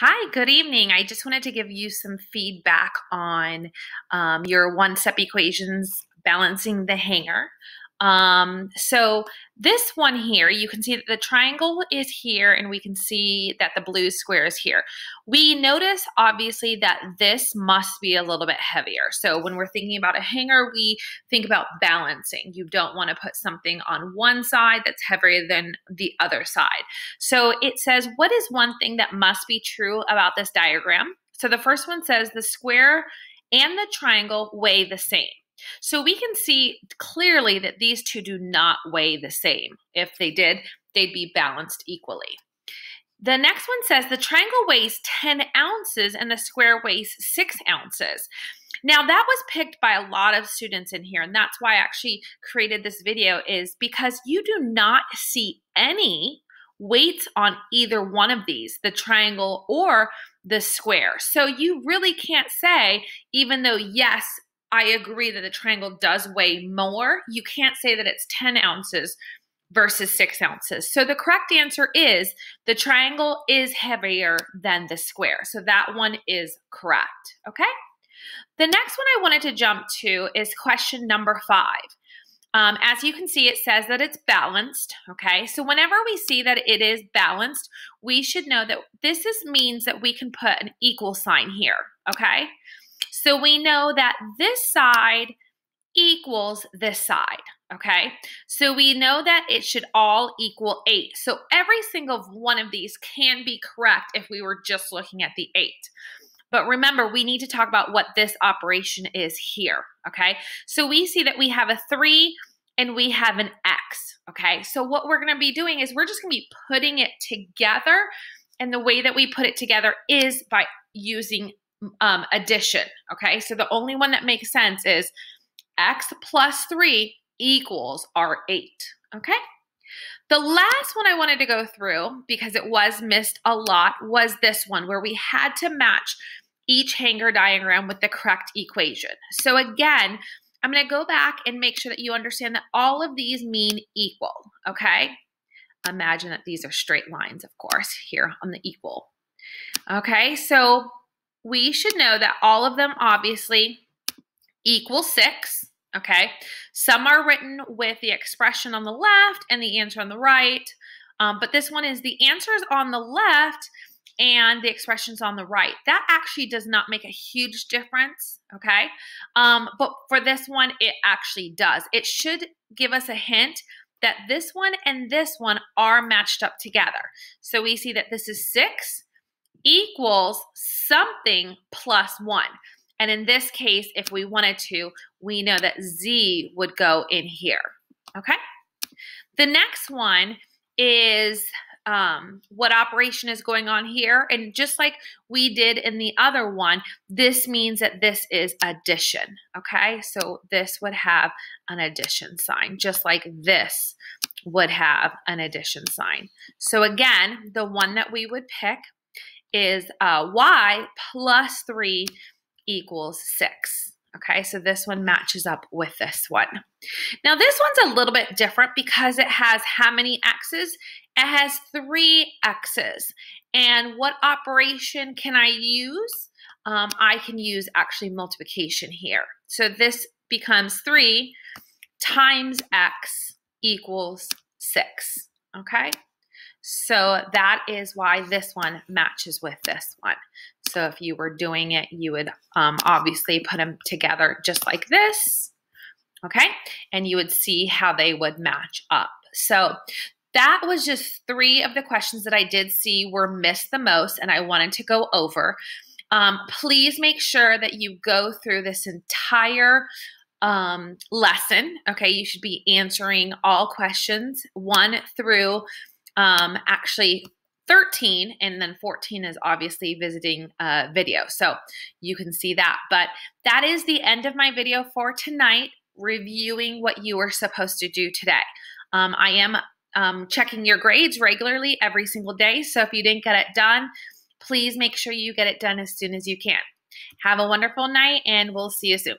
Hi, good evening. I just wanted to give you some feedback on um, your one step equations balancing the hanger. Um, so this one here, you can see that the triangle is here and we can see that the blue square is here. We notice obviously that this must be a little bit heavier. So when we're thinking about a hanger, we think about balancing. You don't want to put something on one side that's heavier than the other side. So it says, what is one thing that must be true about this diagram? So the first one says the square and the triangle weigh the same. So we can see clearly that these two do not weigh the same. If they did, they'd be balanced equally. The next one says the triangle weighs 10 ounces and the square weighs 6 ounces. Now that was picked by a lot of students in here and that's why I actually created this video is because you do not see any weights on either one of these, the triangle or the square. So you really can't say, even though yes, I agree that the triangle does weigh more. You can't say that it's 10 ounces versus six ounces. So the correct answer is the triangle is heavier than the square. So that one is correct. Okay. The next one I wanted to jump to is question number five. Um, as you can see, it says that it's balanced. Okay, so whenever we see that it is balanced, we should know that this is, means that we can put an equal sign here. Okay, so we know that this side equals this side, okay? So we know that it should all equal 8. So every single one of these can be correct if we were just looking at the 8. But remember, we need to talk about what this operation is here, okay? So we see that we have a 3 and we have an x, okay? So what we're going to be doing is we're just going to be putting it together, and the way that we put it together is by using um, addition. Okay, so the only one that makes sense is x plus 3 equals R8. Okay, the last one I wanted to go through because it was missed a lot was this one where we had to match each hanger diagram with the correct equation. So again, I'm going to go back and make sure that you understand that all of these mean equal, okay? Imagine that these are straight lines, of course, here on the equal. Okay, so we should know that all of them obviously equal six. Okay. Some are written with the expression on the left and the answer on the right. Um, but this one is the answers on the left and the expressions on the right. That actually does not make a huge difference, okay? Um, but for this one, it actually does. It should give us a hint that this one and this one are matched up together. So we see that this is six equals something plus one. And in this case, if we wanted to, we know that z would go in here. Okay? The next one is um, what operation is going on here. And just like we did in the other one, this means that this is addition. Okay? So this would have an addition sign, just like this would have an addition sign. So again, the one that we would pick is uh, y plus 3 equals 6. Okay, so this one matches up with this one. Now, this one's a little bit different because it has how many x's? It has three x's. And what operation can I use? Um, I can use actually multiplication here. So this becomes 3 times x equals 6. Okay, so that is why this one matches with this one. So if you were doing it, you would um, obviously put them together just like this, okay? And you would see how they would match up. So that was just three of the questions that I did see were missed the most and I wanted to go over. Um, please make sure that you go through this entire um, lesson. Okay, you should be answering all questions one through um, actually 13 and then 14 is obviously visiting uh, video. So you can see that. But that is the end of my video for tonight reviewing what you were supposed to do today. Um, i am um, checking your grades regularly every single day. So if you didn't get it done please make sure you get it done as soon as you can. Have a wonderful night and we'll see you soon